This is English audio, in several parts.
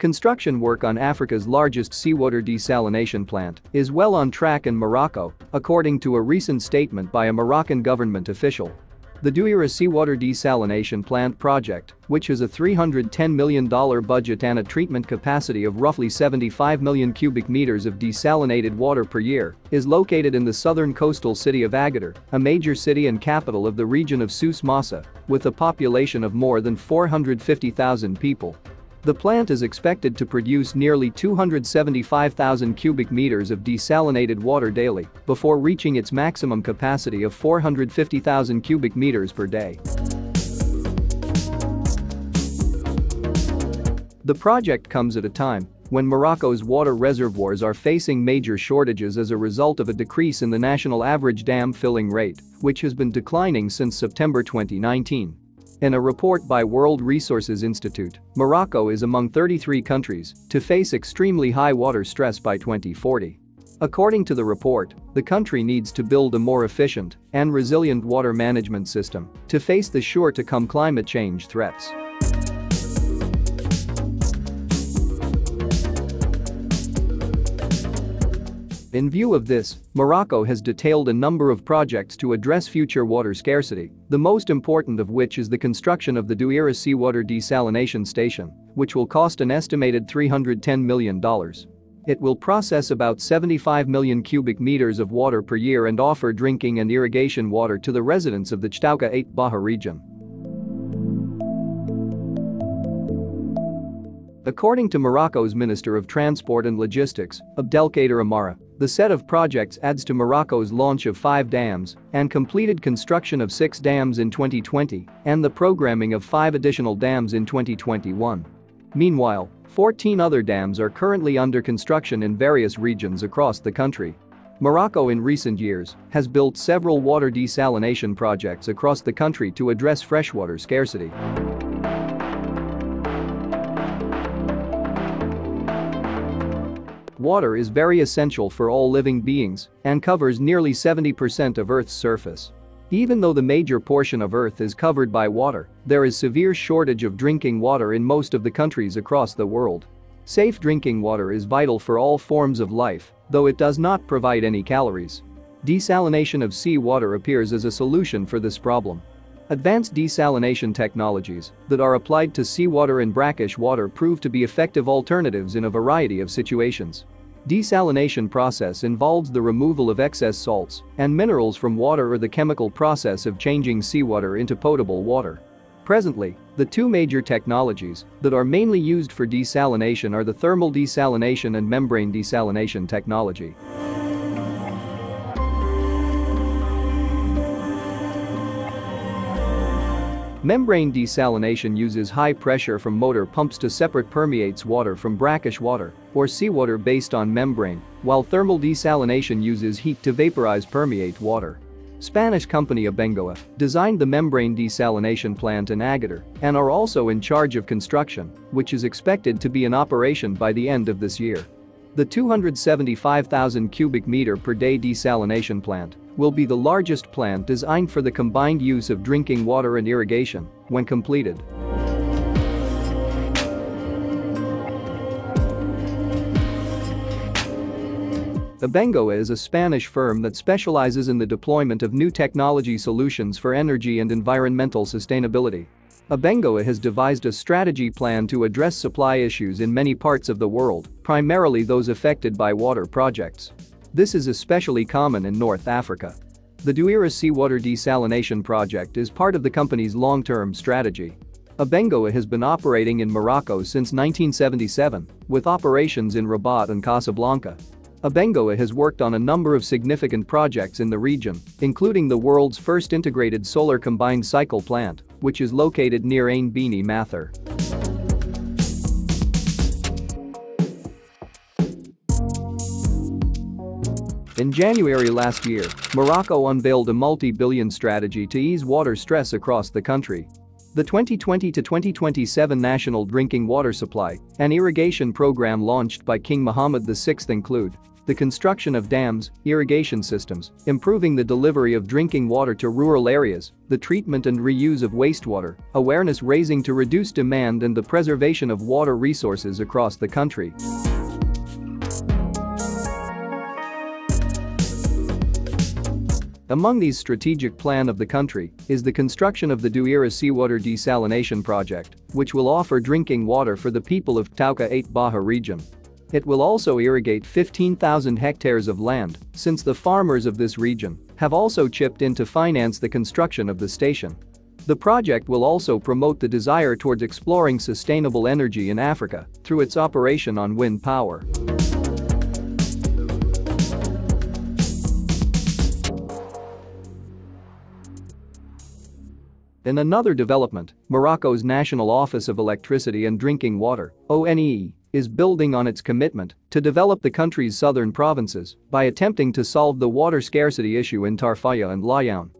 Construction work on Africa's largest seawater desalination plant is well on track in Morocco, according to a recent statement by a Moroccan government official. The Douira Seawater Desalination Plant project, which has a $310 million budget and a treatment capacity of roughly 75 million cubic meters of desalinated water per year, is located in the southern coastal city of Agadir, a major city and capital of the region of Souss Massa, with a population of more than 450,000 people. The plant is expected to produce nearly 275,000 cubic meters of desalinated water daily before reaching its maximum capacity of 450,000 cubic meters per day. The project comes at a time when Morocco's water reservoirs are facing major shortages as a result of a decrease in the national average dam filling rate, which has been declining since September 2019. In a report by World Resources Institute, Morocco is among 33 countries to face extremely high water stress by 2040. According to the report, the country needs to build a more efficient and resilient water management system to face the sure-to-come climate change threats. In view of this, Morocco has detailed a number of projects to address future water scarcity, the most important of which is the construction of the Douira Seawater Desalination Station, which will cost an estimated $310 million. It will process about 75 million cubic meters of water per year and offer drinking and irrigation water to the residents of the Chtouka Ait Baha region. According to Morocco's Minister of Transport and Logistics, Abdelkader Amara, the set of projects adds to Morocco's launch of five dams and completed construction of six dams in 2020 and the programming of five additional dams in 2021. Meanwhile, 14 other dams are currently under construction in various regions across the country. Morocco in recent years has built several water desalination projects across the country to address freshwater scarcity. Water is very essential for all living beings and covers nearly 70% of Earth's surface. Even though the major portion of Earth is covered by water, there is severe shortage of drinking water in most of the countries across the world. Safe drinking water is vital for all forms of life, though it does not provide any calories. Desalination of seawater appears as a solution for this problem. Advanced desalination technologies that are applied to seawater and brackish water prove to be effective alternatives in a variety of situations. Desalination process involves the removal of excess salts and minerals from water or the chemical process of changing seawater into potable water. Presently, the two major technologies that are mainly used for desalination are the thermal desalination and membrane desalination technology. Membrane desalination uses high pressure from motor pumps to separate permeates water from brackish water or seawater based on membrane, while thermal desalination uses heat to vaporize permeate water. Spanish company Abengoa designed the membrane desalination plant in Agadir and are also in charge of construction, which is expected to be in operation by the end of this year. The 275,000 cubic meter per day desalination plant will be the largest plant designed for the combined use of drinking water and irrigation when completed. Abengoa is a Spanish firm that specializes in the deployment of new technology solutions for energy and environmental sustainability. Abengoa has devised a strategy plan to address supply issues in many parts of the world, primarily those affected by water projects. This is especially common in North Africa. The Douira Seawater Desalination Project is part of the company's long-term strategy. Abengoa has been operating in Morocco since 1977, with operations in Rabat and Casablanca. Abengoa has worked on a number of significant projects in the region, including the world's first integrated solar combined cycle plant, which is located near Ain Beni Mathar. In January last year, Morocco unveiled a multi-billion strategy to ease water stress across the country. The 2020 to 2027 National Drinking Water Supply and Irrigation Program launched by King Mohammed VI include the construction of dams, irrigation systems, improving the delivery of drinking water to rural areas, the treatment and reuse of wastewater, awareness raising to reduce demand and the preservation of water resources across the country. Among these strategic plan of the country is the construction of the Douira Seawater Desalination Project, which will offer drinking water for the people of Chtouka Ait Baha region. It will also irrigate 15,000 hectares of land, since the farmers of this region have also chipped in to finance the construction of the station. The project will also promote the desire towards exploring sustainable energy in Africa through its operation on wind power. In another development, Morocco's National Office of Electricity and Drinking Water, ONE, is building on its commitment to develop the country's southern provinces by attempting to solve the water scarcity issue in Tarfaya and Laayoune.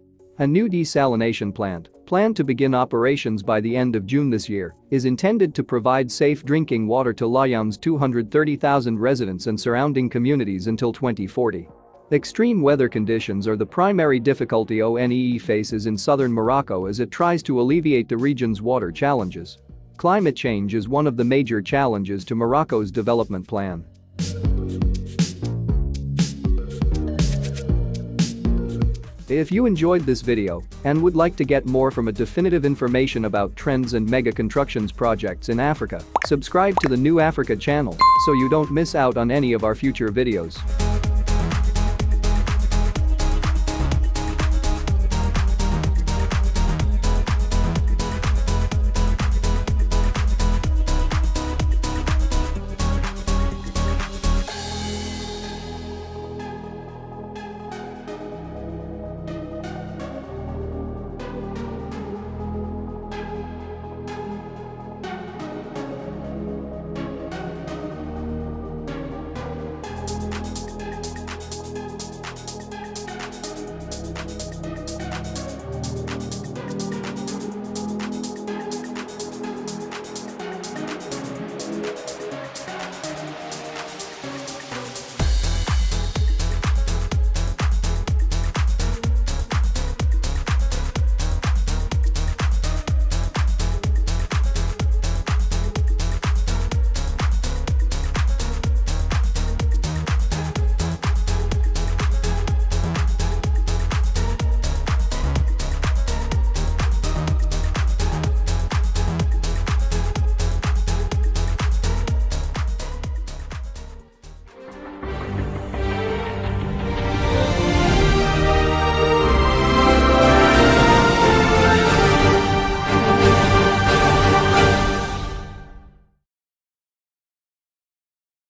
A new desalination plant, planned to begin operations by the end of June this year, is intended to provide safe drinking water to Laayoune's 230,000 residents and surrounding communities until 2040. Extreme weather conditions are the primary difficulty ONE faces in southern Morocco as it tries to alleviate the region's water challenges. Climate change is one of the major challenges to Morocco's development plan. If you enjoyed this video and would like to get more from a definitive information about trends and mega constructions projects in Africa, subscribe to the New Africa channel so you don't miss out on any of our future videos.